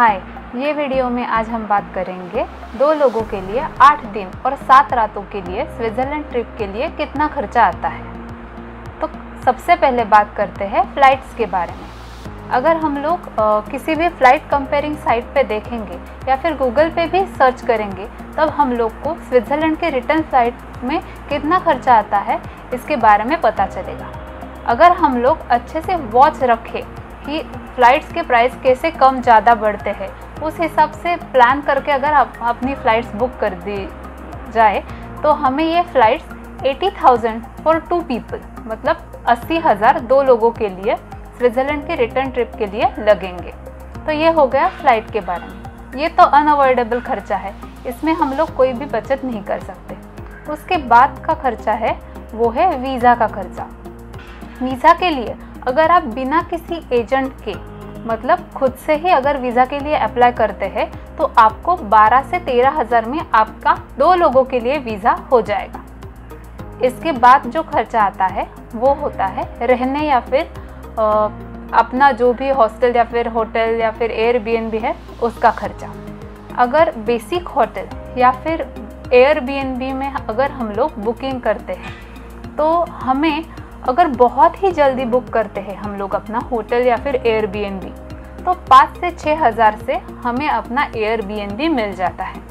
हाय ये वीडियो में आज हम बात करेंगे दो लोगों के लिए आठ दिन और सात रातों के लिए स्विट्ज़रलैंड ट्रिप के लिए कितना खर्चा आता है। तो सबसे पहले बात करते हैं फ़्लाइट्स के बारे में। अगर हम लोग अ, किसी भी फ़्लाइट कंपेयरिंग साइट पे देखेंगे या फिर गूगल पे भी सर्च करेंगे तब हम लोग को स्विट्ज़रलैंड के रिटर्न फ़्लाइट में कितना खर्चा आता है इसके बारे में पता चलेगा। अगर हम लोग अच्छे से वॉच रखें कि फ़्लाइट्स के प्राइस कैसे कम ज़्यादा बढ़ते हैं। उस हिसाब से प्लान करके अगर आप अपनी फ़्लाइट्स बुक कर दी जाए तो हमें ये flights eighty thousand for two people मतलब अस्सी हज़ार दो लोगों के लिए स्विट्ज़रलैंड के रिटर्न ट्रिप के लिए लगेंगे। तो ये हो गया फ़्लाइट के बारे में। ये तो अनअवॉइडेबल खर्चा है। इसमें हम लोग कोई भी बचत नहीं कर सकते। उसके बाद का खर्चा है, वो है वीज़ा का खर्चा। वीज़ा के लिए अगर आप बिना किसी एजेंट के मतलब खुद से ही अगर वीज़ा के लिए अप्लाई करते हैं तो आपको 12 से तेरह हज़ार में आपका दो लोगों के लिए वीज़ा हो जाएगा। इसके बाद जो खर्चा आता है वो होता है रहने या फिर अ, अपना जो भी हॉस्टल या फिर होटल या फिर एयर है उसका खर्चा। अगर बेसिक होटल या फिर एयर में अगर हम लोग बुकिंग करते हैं तो हमें अगर बहुत ही जल्दी बुक करते हैं हम लोग अपना होटल या फिर एयर तो पाँच से छः हज़ार से हमें अपना एयर मिल जाता है।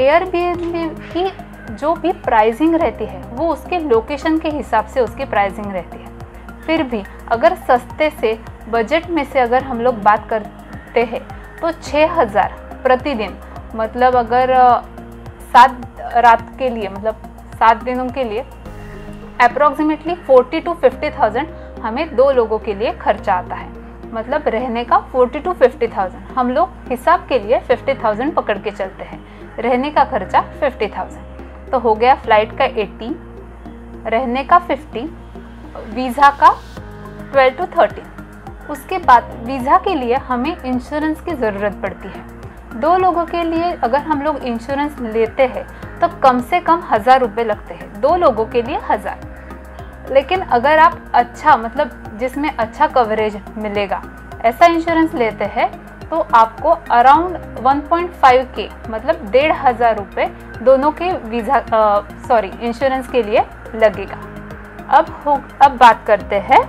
एयर की जो भी प्राइसिंग रहती है, वो उसके लोकेशन के हिसाब से उसकी प्राइसिंग रहती है। फिर भी अगर सस्ते से बजट में से अगर हम लोग बात करते हैं तो छः हज़ार प्रतिदिन मतलब अगर सात रात के लिए मतलब सात दिनों के लिए approximately forty to fifty thousand हमें दो लोगों के लिए खर्चा आता है। मतलब रहने का फोर्टी टू फिफ्टी थाउज़ेंड हम लोग हिसाब के लिए फिफ्टी थाउज़ेंड पकड़ के चलते हैं। रहने का खर्चा फिफ्टी थाउज़ेंड तो हो गया फ़्लाइट का एट्टी रहने का फिफ्टी वीज़ा का ट्वेल्व टू थर्टीन उसके बाद वीज़ा के लिए हमें इंश्योरेंस की ज़रूरत पड़ती है। दो लोगों के लिए अगर हम लोग इंश्योरेंस लेते हैं तो कम से कम हज़ार रुपये लगते हैं। दो लोगों के लिए हज़ार। लेकिन अगर आप अच्छा मतलब जिसमें अच्छा कवरेज मिलेगा, ऐसा इंश्योरेंस लेते हैं तो आपको अराउंड 1.5 के मतलब डेढ़ हज़ार रुपये दोनों के वीज़ा सॉरी इंश्योरेंस के लिए लगेगा। अब हो, अब बात करते हैं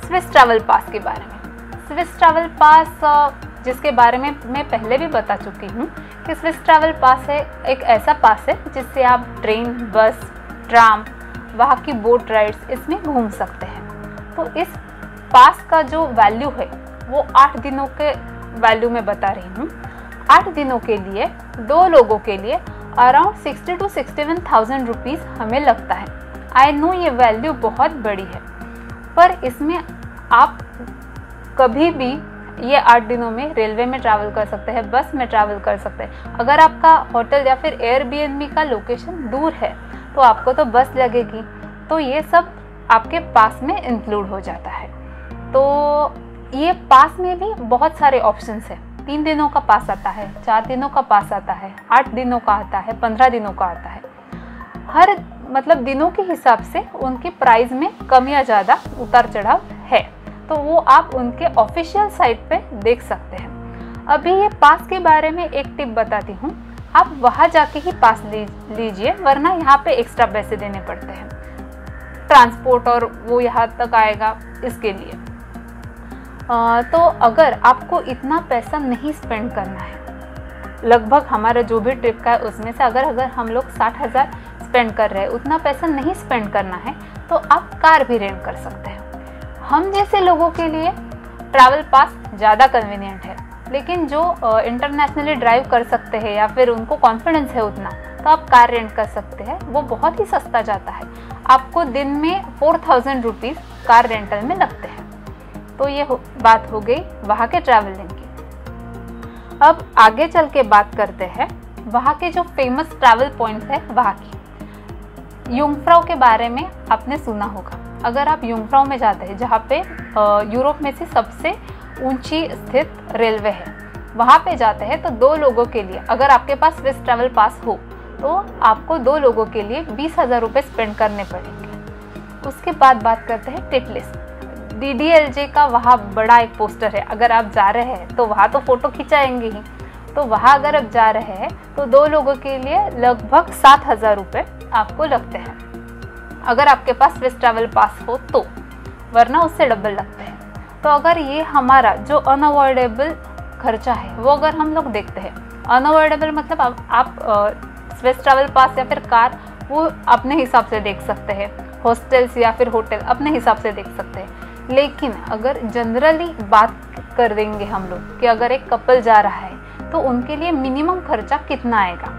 स्विस ट्रैवल पास के बारे में। स्विस ट्रैवल पास जिसके बारे में मैं पहले भी बता चुकी हूँ कि स्विस ट्रैवल पास है, एक ऐसा पास है जिससे आप ट्रेन बस ट्राम वहाँ की बोट राइड्स इसमें घूम सकते हैं। तो इस पास का जो वैल्यू है, वो आठ दिनों के वैल्यू में बता रही हूँ। आठ दिनों के लिए, दो लोगों के लिए around sixty to sixty one thousand rupees हमें लगता है। आई नो ये वैल्यू बहुत बड़ी है। पर इसमें आप कभी भी ये आठ दिनों में रेलवे में ट्रैवल कर सकते हैं बस में ट्रैवल कर सकते हैं। अगर आपका होटल या फिर एयर का लोकेशन दूर है तो आपको तो बस लगेगी। तो ये सब आपके पास में इंक्लूड हो जाता है। तो ये पास में भी बहुत सारे ऑप्शंस हैं। तीन दिनों का पास आता है, चार दिनों का पास आता है, आठ दिनों का आता है, पंद्रह दिनों का आता है। हर मतलब दिनों के हिसाब से उनके प्राइस में कम या ज़्यादा उतार चढ़ाव है। तो वो आप उनके ऑफिशियल साइट पे देख सकते हैं। अभी ये पास के बारे में एक टिप बताती हूँ। आप वहाँ जाके ही पास लीजिए वरना यहाँ पे एक्स्ट्रा पैसे देने पड़ते हैं। ट्रांसपोर्ट और वो यहाँ तक आएगा इसके लिए। अ, तो अगर आपको इतना पैसा नहीं स्पेंड करना है लगभग हमारा जो भी ट्रिप का है उसमें से अगर अगर हम लोग साठ हज़ार स्पेंड कर रहे हैं उतना पैसा नहीं स्पेंड करना है तो आप कार भी रेंट कर सकते हैं। हम जैसे लोगों के लिए ट्रैवल पास ज़्यादा कन्वीनियंट है। लेकिन जो इंटरनेशनली ड्राइव कर सकते हैं या फिर उनको कॉन्फिडेंस है उतना तो आप कार रेंट कर सकते हैं वो बहुत ही सस्ता जाता है। आपको दिन में four thousand rupees car rental में लगते हैं। तो ये हो, बात हो गई वहाँ के ट्रैवलिंग की। अब आगे चल के बात करते हैं वहाँ के जो फ़ेमस ट्रैवल पॉइंट्स है वहाँ की। युंगफ्राउ के बारे में आपने सुना होगा। अगर आप युंगफ्राउ में जाते हैं जहाँ पे यूरोप में से सबसे ऊँची स्थित रेलवे है। वहाँ पे जाते हैं तो दो लोगों के लिए। अगर आपके पास स्विस ट्रैवल पास हो तो आपको दो लोगों के लिए बीस हज़ार रुपये स्पेंड करने पड़ेंगे। उसके बाद बात करते हैं Titlis D D L J का वहाँ बड़ा एक पोस्टर है। अगर आप जा रहे हैं तो वहाँ तो फ़ोटो खिंचाएँगे ही। तो वहाँ अगर आप जा रहे हैं तो दो लोगों के लिए लगभग सात हज़ार रुपये आपको लगते हैं। अगर आपके पास स्विस ट्रैवल पास हो तो वरना उससे डबल लगते हैं। तो अगर ये हमारा जो अनअवॉइडेबल खर्चा है वो अगर हम लोग देखते हैं अनअवॉइडेबल मतलब आप, आप स्विस ट्रैवल पास या फिर कार वो अपने हिसाब से देख सकते हैं हॉस्टल्स या फिर होटल अपने हिसाब से देख सकते हैं। लेकिन अगर जनरली बात कर देंगे हम लोग कि अगर एक कपल जा रहा है तो उनके लिए मिनिमम खर्चा कितना आएगा?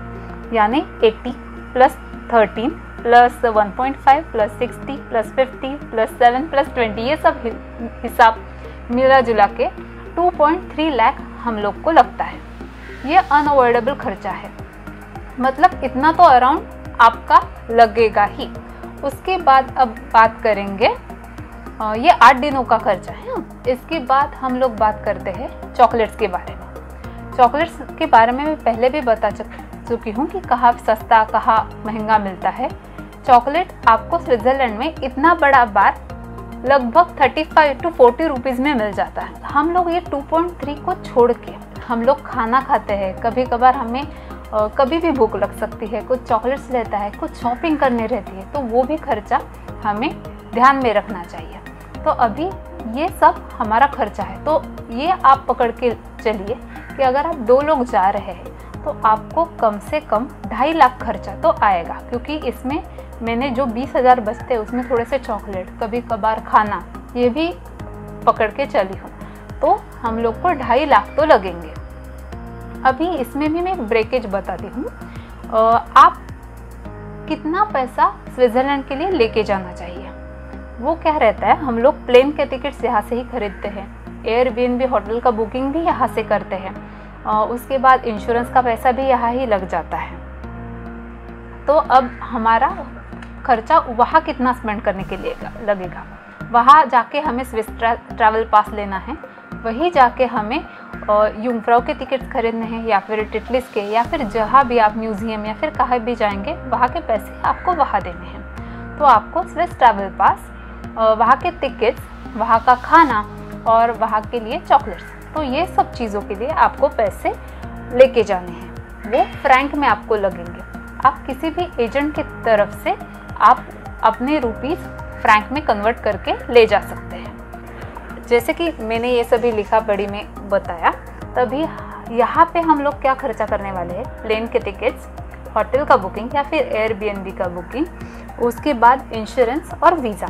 यानी 80 plus 13 plus 1.5 plus 60 plus 50 plus 7 plus 20 ये सब हिसाब मिला जुला के 2.3 लाख हम लोग को लगता है। ये अनअवॉइडेबल खर्चा है। मतलब इतना तो अराउंड आपका लगेगा ही। उसके बाद अब बात करेंगे ये आठ दिनों का खर्चा है इसके बाद हम लोग बात करते हैं चॉकलेट्स के बारे में। चॉकलेट्स के बारे में मैं पहले भी बता चुकी हूँ कि कहाँ सस्ता, कहाँ महँगा मिलता है। चॉकलेट आपको स्विट्ज़रलैंड में इतना बड़ा बार लगभग 35 टू 40 रुपीज़ में मिल जाता है। हम लोग ये 2.3 को छोड़ के हम लोग खाना खाते हैं। कभी कभार हमें आ, कभी भी भूख लग सकती है कुछ चॉकलेट्स लेता है कुछ शॉपिंग करने रहती है तो वो भी खर्चा हमें ध्यान में रखना चाहिए। तो अभी ये सब हमारा खर्चा है। तो ये आप पकड़ के चलिए कि अगर आप दो लोग जा रहे हैं तो आपको कम से कम ढाई लाख खर्चा तो आएगा क्योंकि इसमें मैंने जो बीस हज़ार बचते, उसमें थोड़े से चॉकलेट कभी कभार खाना, ये भी पकड़ के चली हूँ। तो हम लोग को ढाई लाख तो लगेंगे। अभी इसमें भी मैं एक ब्रेकेज बताती हूँ। आप कितना पैसा स्विट्ज़रलैंड के लिए लेके जाना चाहिए? वो क्या रहता है? हम लोग प्लेन के टिकट्स यहाँ से ही खरीदते हैं। एयर होटल का बुकिंग भी यहाँ से करते हैं। उसके बाद इंश्योरेंस का पैसा भी यहाँ ही लग जाता है। तो अब हमारा खर्चा वहाँ कितना स्पेंड करने के लिए लगेगा। वहाँ जाके हमें स्विस ट्रैवल पास लेना है। वहीं जाके हमें यूमफ्राउ के टिकट्स खरीदने हैं या फिर टिटलिस के या फिर जहाँ भी आप म्यूज़ियम या फिर कहीं भी जाएँगे, वहाँ के पैसे आपको वहाँ देने हैं। तो आपको स्विस ट्रैवल पास वहाँ के टिकट्स वहाँ का खाना और वहाँ के लिए चॉकलेट्स तो ये सब चीज़ों के लिए आपको पैसे लेके जाने हैं। वो फ्रैंक में आपको लगेंगे। आप किसी भी एजेंट की तरफ़ से आप अपने रुपीज़ फ्रैंक में कन्वर्ट करके ले जा सकते हैं। जैसे कि मैंने ये सभी लिखा पढ़ी में बताया, तभी यहाँ पे हम लोग क्या खर्चा करने वाले हैं? प्लेन के टिकट्स होटल का बुकिंग या फिर एयरबीएनबी का बुकिंग उसके बाद इंश्योरेंस और वीज़ा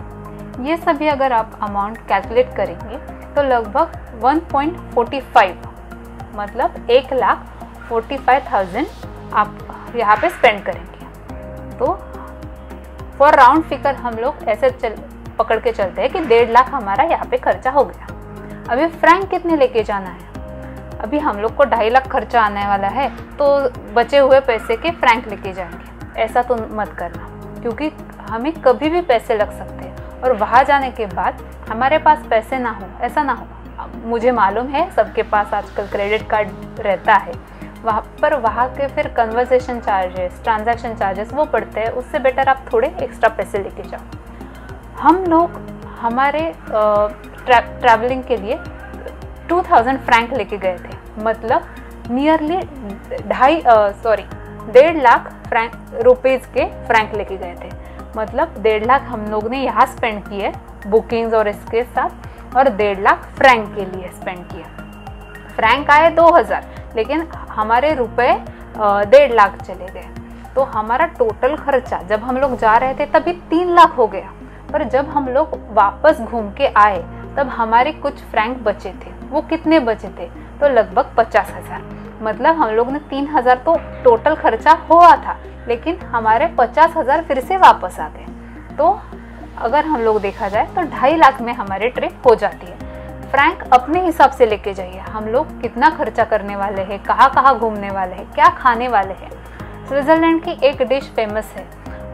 ये सभी अगर आप अमाउंट कैलकुलेट करेंगे तो लगभग 1.45 मतलब एक लाख फोर्टी फाइव थाउज़ेंड आप यहाँ पे स्पेंड करेंगे। तो फॉर राउंड फिगर हम लोग ऐसे चल, पकड़ के चलते हैं कि डेढ़ लाख हमारा यहाँ पे खर्चा हो गया। अभी फ्रैंक कितने लेके जाना है? अभी हम लोग को ढाई लाख खर्चा आने वाला है तो बचे हुए पैसे के फ्रैंक लेके जाएँगे। ऐसा तो मत करना, क्योंकि हमें कभी भी पैसे लग सकते हैं। और वहाँ जाने के बाद हमारे पास पैसे ना हो, ऐसा ना हो। मुझे मालूम है सबके पास आजकल क्रेडिट कार्ड रहता है। वहाँ पर वहाँ के फिर कन्वर्सेशन चार्जेस ट्रांजैक्शन चार्जेस वो पड़ते हैं, उससे बेटर आप थोड़े एक्स्ट्रा पैसे लेके जाओ। हम लोग, हमारे ट्रैवलिंग के लिए 2000 फ्रैंक लेके गए थे। मतलब नियरली ढाई सॉरी डेढ़ लाख फ्रैंक रुपीज़ के फ्रैंक लेके गए थे। मतलब डेढ़ लाख हम लोग ने यहाँ स्पेंड किए बुकिंग्स और इसके साथ, और डेढ़ लाख फ्रैंक के लिए स्पेंड किया फ्रैंक आए दो हज़ार, लेकिन हमारे रुपए डेढ़ लाख चले गए। तो हमारा टोटल खर्चा जब हम लोग जा रहे थे तभी तीन लाख हो गया। पर जब हम लोग वापस घूम के आए, तब हमारे कुछ फ्रैंक बचे थे। वो कितने बचे थे? तो लगभग पचास हज़ार। मतलब हम लोग ने तीन हज़ार तो टोटल खर्चा हुआ था, लेकिन हमारे पचास हज़ार फिर से वापस आ गए। तो अगर हम लोग देखा जाए तो ढाई लाख में हमारी ट्रिप हो जाती है। फ्रैंक अपने हिसाब से लेके जाइए। हम लोग कितना खर्चा करने वाले हैं, कहाँ कहाँ घूमने वाले हैं, क्या खाने वाले हैं। स्विट्ज़रलैंड की एक डिश फ़ेमस है।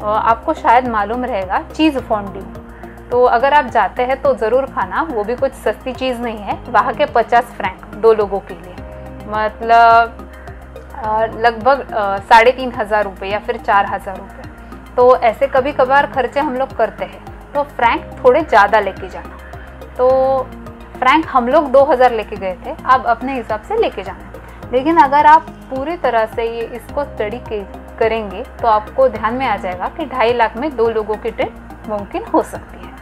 आपको शायद मालूम रहेगा, चीज़ फॉन्ड्यू तो अगर आप जाते हैं तो ज़रूर खाना, वो भी कुछ सस्ती चीज़ नहीं है। वहाँ के पचास फ्रैंक दो लोगों के लिए। मतलब लगभग साढ़े तीन हज़ार रुपये या फिर चार हज़ार रुपये तो ऐसे कभी कभार खर्चे हम लोग करते हैं। तो फ्रैंक थोड़े ज़्यादा लेके जाना। तो फ्रैंक हम लोग 2000 लेके गए थे आप अपने हिसाब से लेके जाना लेकिन अगर आप पूरी तरह से ये इसको स्टडी करेंगे तो आपको ध्यान में आ जाएगा कि ढाई लाख में दो लोगों की ट्रिप मुमकिन हो सकती है।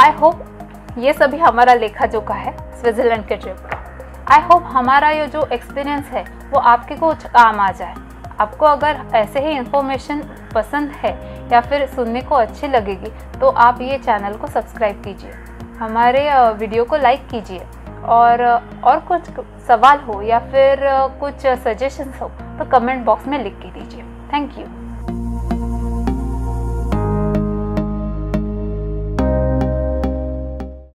आई होप ये सभी हमारा लेखा जोखा है, स्विट्ज़रलैंड के ट्रिप का। आई होप हमारा ये जो एक्सपीरियंस है, वो आपके कुछ काम आ जाए। आपको अगर ऐसे ही इंफॉर्मेशन पसंद है, या फिर सुनने को अच्छी लगेगी तो आप ये चैनल को सब्सक्राइब कीजिए। हमारे वीडियो को लाइक कीजिए। और और कुछ सवाल हो या फिर कुछ सजेशंस हो तो कमेंट बॉक्स में लिख के दीजिए। Thank you